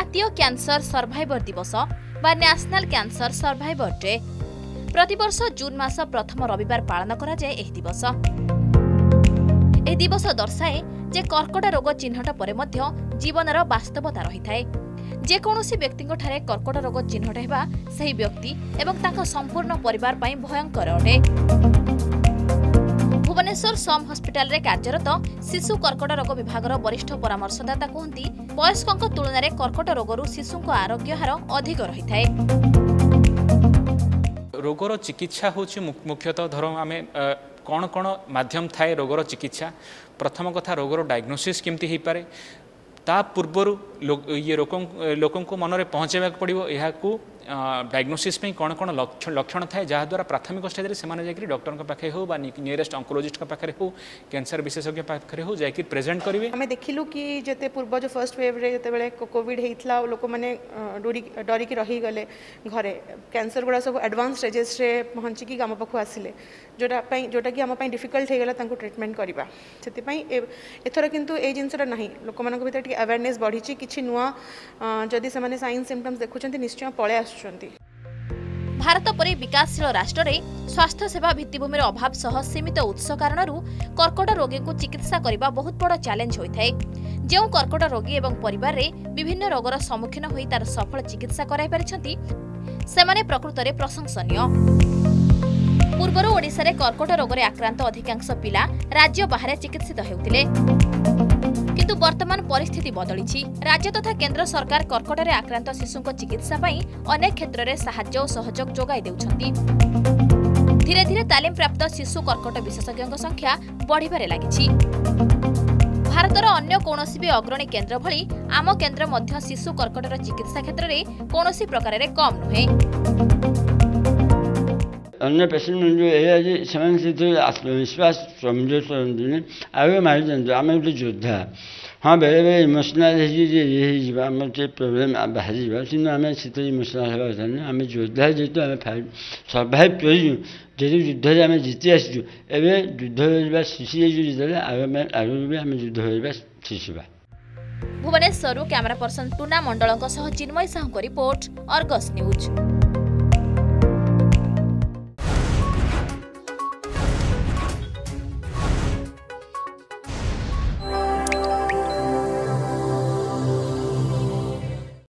ଜାତୀୟ cancer survivor ଦିବସ ବା ନ୍ୟାସନାଲ କ୍ୟାନ୍ସର ସର୍ଭାଇଭର ଡେ ପ୍ରତିବର୍ଷ ଜୁନ୍ ମାସ ପ୍ରଥମ ରବିବାର ପାଳନ କରାଯାଏ ଏହି ଦିବସ। ଏହି ଦିବସ ଦର୍ଶାଏ ଯେ କର୍କଟ ରୋଗ ଚିହ୍ନଟ ପରେ ମଧ୍ୟ ଜୀବନର ବାସ୍ତବତା ରହିଥାଏ। ଯେକୌଣସି ବ୍ୟକ୍ତିଙ୍କଠାରେ କର୍କଟ ରୋଗ ଚିହ୍ନଟ ହେବା ସେହି ବ୍ୟକ୍ତି ଏବଂ ତାଙ୍କ ସମ୍ପୂର୍ଣ୍ଣ ପରିବାର ପାଇଁ ଭୟଙ୍କର ଅଟେ। ଭୁବନେଶ୍ୱର ସମ୍ ହସ୍ପିଟାଲରେ କାର୍ଯ୍ୟରତ ଶିଶୁ କର୍କଟ ରୋଗ ବିଭାଗର ବରିଷ୍ଠ ପରାମର୍ଶଦାତା କୁହନ୍ତି ବୟସ୍କଙ୍କ ତୁଳନାରେ କର୍କଟ ରୋଗରୁ ଶିଶୁଙ୍କ ଆରୋଗ୍ୟ ହାର ଅଧିକ ରହିଥାଏ। ରୋଗର ଚିକିତ୍ସା ହେଉଛି ମୁଖ୍ୟତଃ ଧର ଆମେ କ'ଣ କ'ଣ ମାଧ୍ୟମ ଥାଏ ରୋଗର ଚିକିତ୍ସା। ପ୍ରଥମ କଥା ରୋଗର ଡାଇଗ୍ନୋସିସ୍ କେମିତି ହେଇପାରେ ତା ପୂର୍ବରୁ ଇଏ ଲୋକ- ଲୋକଙ୍କୁ ମନରେ ପହଞ୍ଚାଇବାକୁ ପଡ଼ିବ ଏହାକୁ ଡାଇଗ୍ନୋସିସ୍ ପାଇଁ କ'ଣ କ'ଣ ଲକ୍ଷ- ଲକ୍ଷଣ ଥାଏ ଯାହାଦ୍ୱାରା ପ୍ରାଥମିକ ଷ୍ଟେଜ୍ରେ ସେମାନେ ଯାଇକରି ଡକ୍ଟରଙ୍କ ପାଖରେ ହେଉ ବା ନିୟରେଷ୍ଟ ଅଙ୍କୋଲୋଜିଷ୍ଟଙ୍କ ପାଖରେ ହେଉ କ୍ୟାନ୍ସର ବିଶେଷଜ୍ଞ ପାଖରେ ହେଉ ଯାଇକି ପ୍ରେଜେଣ୍ଟ କରିବେ ଆମେ ଦେଖିଲୁ କି ଯେତେ ପୂର୍ବ ଯେଉଁ ଫର୍ଷ୍ଟ ୱେଭ୍ରେ ଯେତେବେଳେ କୋଭିଡ୍ ହେଇଥିଲା ଆଉ ଲୋକମାନେ ଅ, ଡରି ଡରିକି ରହିଗଲେ ଘରେ କ୍ୟାନ୍ସର ଗୁଡ଼ା ସବୁ ଆଡ଼ଭାନ୍ସ ଷ୍ଟେଜେସ୍ରେ ପହଞ୍ଚିକି ଆମ ପାଖକୁ ଆସିଲେ ଯେଉଁଟା ପାଇଁ ଯେଉଁଟାକି ଆମ ପାଇଁ ଡିଫିକଲ୍ଟ ହେଇଗଲା ତାଙ୍କୁ ଟ୍ରିଟମେଣ୍ଟ କରିବା ସେଥିପାଇଁ ଏ- ଏଥର କିନ୍ତୁ ଏଇ ଜିନିଷଟା ନାହିଁ। ଲୋକମାନଙ୍କ ଭିତରେ ଟିକେ ଆୱାରନେସ୍ ବଢ଼ିଛି କିଛି ନୂଆ ଅ, ଯଦି ସେମାନେ ସାଇନ୍ସ ସିମ୍ପଟମ୍ସ ଦେଖୁଛନ୍ତି ନିଶ୍ଚୟ ପଳେଇ ଆସୁଛନ୍ତି। ଭାରତ ପରି ବିକାଶଶୀଳ ରାଷ୍ଟ୍ରରେ ସ୍ୱାସ୍ଥ୍ୟସେବା ଭିତ୍ତିଭୂମିର ଅଭାବ ସହ ସୀମିତ ଉତ୍ସ କାରଣରୁ କର୍କଟ ରୋଗୀଙ୍କୁ ଚିକିତ୍ସା କରିବା ବହୁତ ବଡ଼ ଚ୍ୟାଲେଞ୍ଜ ହୋଇଥାଏ। ଯେଉଁ କର୍କଟ ରୋଗୀ ଏବଂ ପରିବାରରେ ବିଭିନ୍ନ ରୋଗର ସମ୍ମୁଖୀନ ହୋଇ ତାର ସଫଳ ଚିକିତ୍ସା କରାଇପାରିଛନ୍ତି ସେମାନେ ପ୍ରକୃତରେ ପ୍ରଶଂସନୀୟ। ପୂର୍ବରୁ ଓଡ଼ିଶାରେ କର୍କଟ ରୋଗରେ ଆକ୍ରାନ୍ତ ଅଧିକାଂଶ ପିଲା ରାଜ୍ୟ ବାହାରେ ଚିକିତ୍ସିତ ହେଉଥିଲେ। କିନ୍ତୁ ବର୍ତ୍ତମାନ ପରିସ୍ଥିତି ବଦଳିଛି। ରାଜ୍ୟ ତଥା କେନ୍ଦ୍ର ସରକାର କର୍କଟରେ ଆକ୍ରାନ୍ତ ଶିଶୁଙ୍କ ଚିକିତ୍ସା ପାଇଁ ଅନେକ କ୍ଷେତ୍ରରେ ସାହାଯ୍ୟ ଓ ସହଯୋଗ ଯୋଗାଇ ଦେଉଛନ୍ତି। ଧୀରେ ଧୀରେ ତାଲିମପ୍ରାପ୍ତ ଶିଶୁ କର୍କଟ ବିଶେଷଜ୍ଞଙ୍କ ସଂଖ୍ୟା ବଢ଼ିବାରେ ଲାଗିଛି। ଭାରତର ଅନ୍ୟ କୌଣସି ବି ଅଗ୍ରଣୀ କେନ୍ଦ୍ର ଭଳି ଆମ କେନ୍ଦ୍ର ମଧ୍ୟ ଶିଶୁ କର୍କଟର ଚିକିତ୍ସା କ୍ଷେତ୍ରରେ କୌଣସି ପ୍ରକାରରେ କମ୍ ନୁହେଁ। ଅନ୍ୟ ପେସେଣ୍ଟମାନଙ୍କୁ ଏଇଆ ଯେ ସେମାନେ ସେଥିରେ ଆତ୍ମବିଶ୍ୱାସ କମଜୋର କରନ୍ତିନି ଆଉ ମାରିଦିଅନ୍ତୁ ଆମେ ଗୋଟେ ଯୋଦ୍ଧା ହଁ ବେଳେବେଳେ ଇମୋସନାଲ୍ ହେଇକି ଯେ ଇଏ ହେଇଯିବା ଆମର ଟିକେ ପ୍ରୋବ୍ଲେମ୍ ବାହାରିଯିବ କିନ୍ତୁ ଆମେ ସେଥିରେ ଇମୋସନାଲ୍ ହେବା କଥା ନୁହେଁ ଆମେ ଯୋଦ୍ଧା ଯେହେତୁ ଆମେ ସର୍ଭାଇଭ୍ କରିଛୁ ଯେହେତୁ ଯୁଦ୍ଧରେ ଆମେ ଜିତି ଆସିଛୁ ଏବେ ଯୁଦ୍ଧ କରିବା ଶିଶି ଯାଇଛୁ ଯେତେବେଳେ ଆଉ ଆମେ ଆଗକୁ ବି ଆମେ ଯୁଦ୍ଧ କରିବା ଶିଖିବା ଭୁବନେଶ୍ୱରରୁ କ୍ୟାମେରା ପର୍ସନ ଟୁନା ମଣ୍ଡଳଙ୍କ ସହ ଚିନ୍ମୟ ସାହୁଙ୍କ ରିପୋର୍ଟ ଅର୍ଗସ୍ ନ୍ୟୁଜ୍